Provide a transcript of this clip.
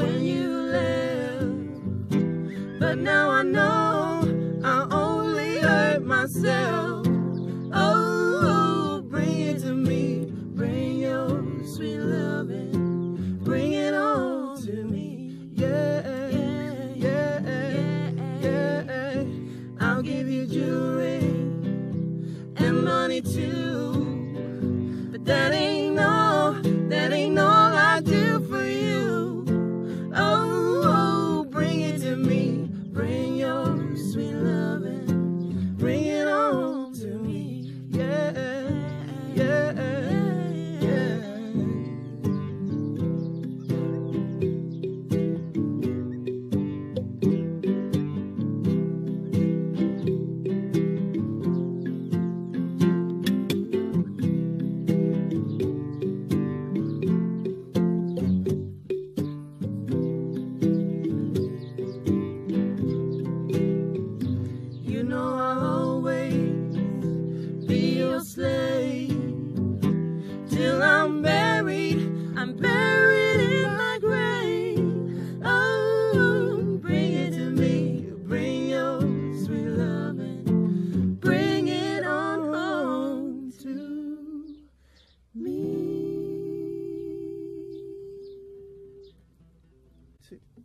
when you left. But now I know I only hurt myself. Oh, bring it to me. Bring your sweet loving. Bring it on to me. Yeah, yeah, yeah, yeah. I'll give you jewelry and money too. But that ain't slave till I'm buried. I'm buried in my grave. Oh, bring it to me. Bring your sweet loving. Bring it on home to me. Two.